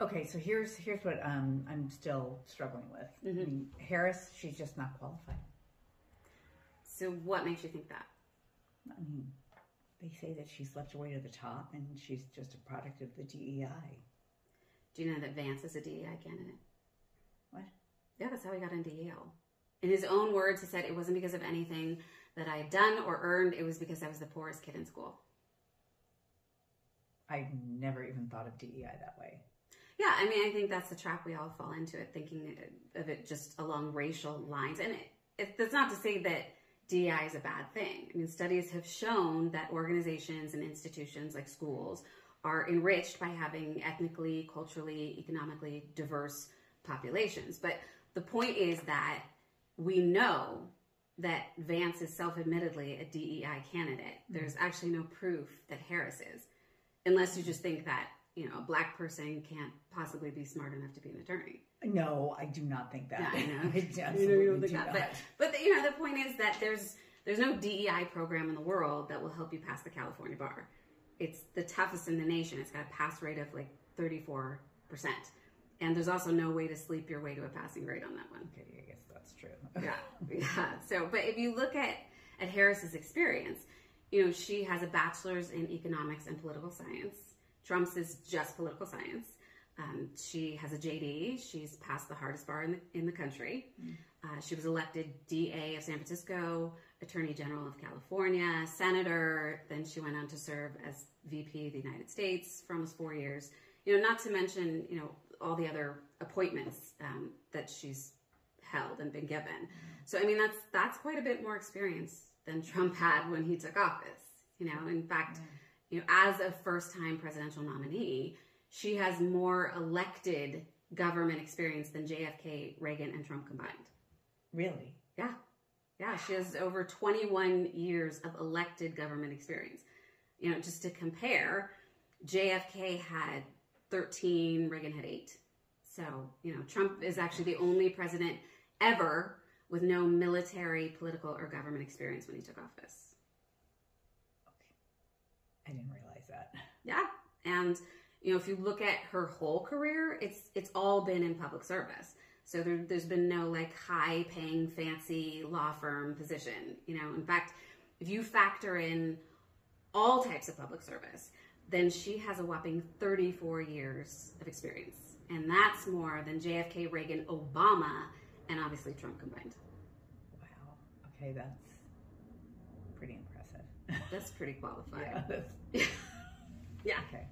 Okay, so here's here's what um, I'm still struggling with. Mm-hmm. mean, Harris, she's just not qualified. So what makes you think that? I mean, they say that she slept her way to the top, and she's just a product of the DEI. Do you know that Vance is a DEI candidate? What? Yeah, that's how he got into Yale. In his own words, he said it wasn't because of anything that I had done or earned. It was because I was the poorest kid in school. I never even thought of DEI that way. Yeah, I mean, I think that's the trap we all fall into it, thinking of it just along racial lines. And it, that's not to say that DEI is a bad thing. I mean, studies have shown that organizations and institutions like schools are enriched by having ethnically, culturally, economically diverse populations. But the point is that we know that Vance is self admittedly a DEI candidate. Mm-hmm. There's actually no proof that Harris is, unless you just think that, you know, a black person can't possibly be smart enough to be an attorney. No, I do not think that. Yeah, I know. I You know, you don't think do that. not. But, but you know, the point is that there's there's no DEI program in the world that will help you pass the California bar. It's the toughest in the nation. It's got a pass rate of like 34 percent, and there's also no way to sleep your way to a passing grade on that one. okay, I guess that's true. Yeah, yeah. So, but if you look at at Harris's experience, you know, she has a bachelor's in economics and political science. Trump's is just political science. Um, she has a JD. She's passed the hardest bar in the in the country. Uh, she was elected DA of San Francisco, Attorney General of California, Senator. Then she went on to serve as VP of the United States for almost four years. You know, not to mention you know all the other appointments um, that she's held and been given. So I mean that's that's quite a bit more experience than Trump had when he took office. You know, in fact, you know, as a first-time presidential nominee, she has more elected government experience than JFK, Reagan, and Trump combined. Really? Yeah. Yeah, she has over 21 years of elected government experience. You know, just to compare, JFK had 13, Reagan had 8. So, you know, Trump is actually the only president ever with no military, political, or government experience when he took office. I didn't realize that. Yeah. And you know, if you look at her whole career, it's it's all been in public service. So there, there's been no like high paying fancy law firm position. You know, in fact, if you factor in all types of public service, then she has a whopping 34 years of experience. And that's more than JFK, Reagan, Obama, and obviously Trump combined. Wow. Okay, that's pretty impressive. That's pretty qualified. yeah. That's, Yeah. Okay.